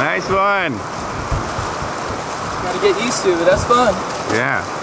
Nice one. Gotta get used to it, that's fun. Yeah.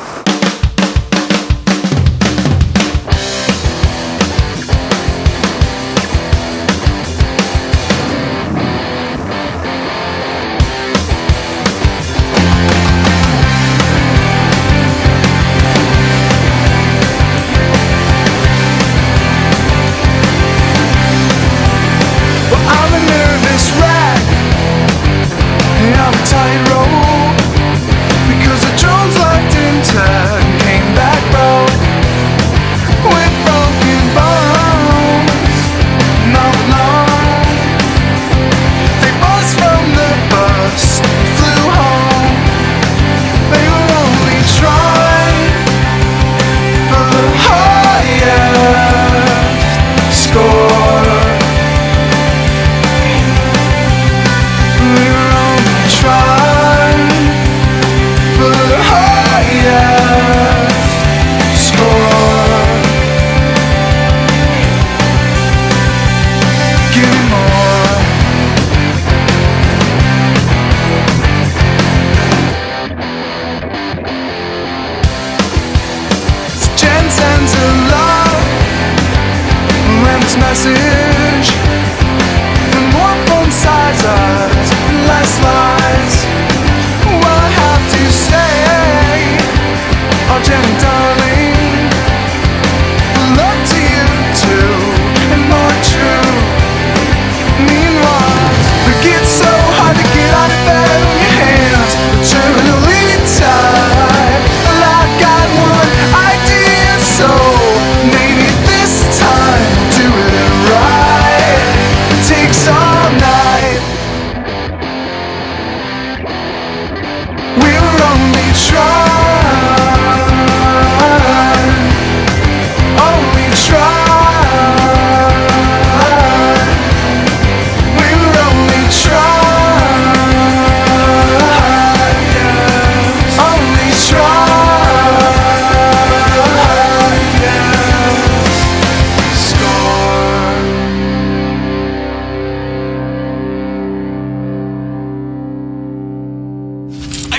And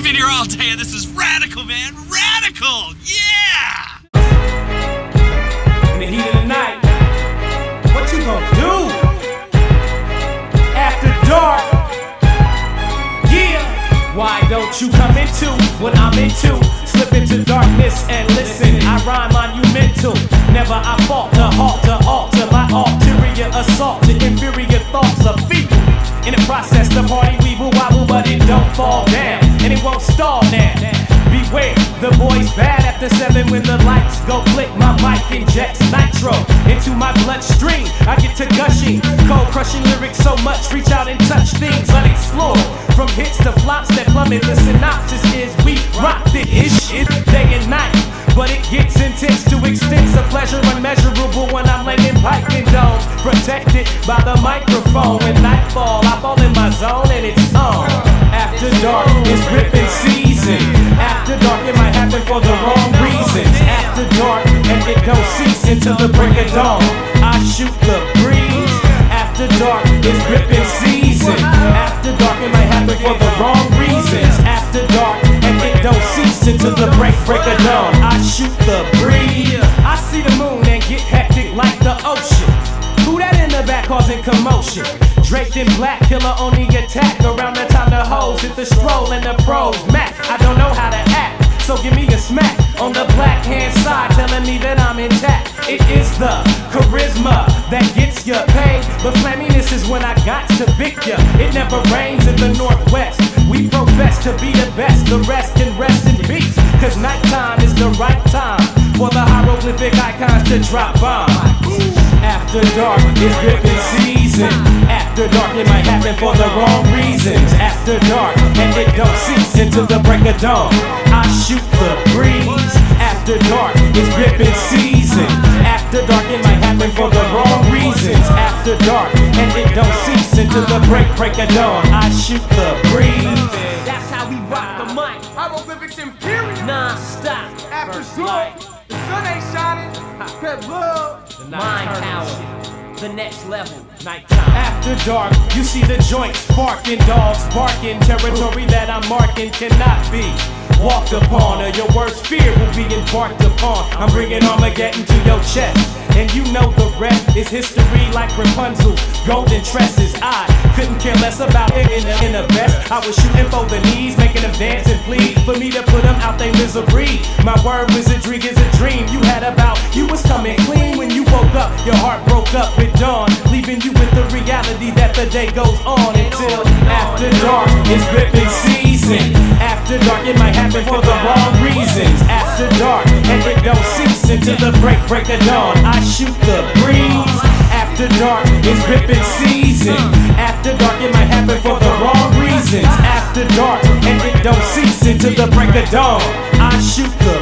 been here all day and this is radical, man. Radical! Yeah! in the heat of the night. What you gonna do? After dark. Yeah. Why don't you come into what I'm into? Slip into darkness and listen. I rhyme monumental. Never I fault to halt to alter my ulterior assault to inferior thoughts of feeble. In the process, the party we woo wobble, but it don't fall won't stall now. Beware, the boy's bad after seven when the lights go click. My mic injects nitro into my bloodstream. I get to gushing, cold crushing lyrics so much. Reach out and touch things let unexplored. From hits to flops that plummet. The synopsis is we rock the it day and night. But it gets intense to extents of pleasure unmeasurable when I'm laying piping domes. Protected by the microphone. When nightfall, I After dark, and it don't cease until the break of dawn. I shoot the breeze. After dark, it's ripping season. After dark, it might happen for the wrong reasons. After dark, and it don't cease until the break break of dawn. I shoot the breeze. I see the moon and get hectic like the ocean. Who that in the back causing commotion? Draped in black, killer on the attack around the time the hoes hit the stroll and the pros Mac. I don't know how to act, so give me a smack on the black hand side, telling me that I'm intact. It is the charisma that gets ya paid, but flaminess is when I got to pick ya. It never rains in the northwest. We profess to be the best, the rest can rest in peace. Cause nighttime is the right time for the hieroglyphic icons to drop bombs. After dark is gripping season. After dark, it might happen for the wrong reasons. After dark, and it don't cease until the break of dawn. I shoot the breeze. After After dark, it's gripping season. After dark, it might happen for the wrong reasons. After dark, and it don't cease until the break, break of dawn. I shoot the breeze. That's how we rock the mic. Hieroglyphics Imperium. Non-stop. After dark, light. the sun ain't shining. That love. Mind power. The next level. Nighttime. After dark, you see the joints sparking, dogs barking. Territory that I'm marking cannot be walked upon, or your worst fear will be embarked upon. I'm bringing Armageddon to your chest, and you know the rest is history like Rapunzel's golden tresses. I couldn't care less about it in a, in a vest. I was shooting for the knees, making them dance and plead for me to put them out their misery. My word wizardry is a dream you had about. You was coming clean when you woke up. Your heart broke up with dawn, leaving you with the reality that the day goes on until after dark. It's ripping season. After dark, it might happen for the wrong reasons. After dark, and it don't cease until the break, break of dawn. I shoot the breeze. After dark, it's ripping season. After dark, it might happen for the wrong reasons. After dark, and it don't cease until the break of dawn. I shoot the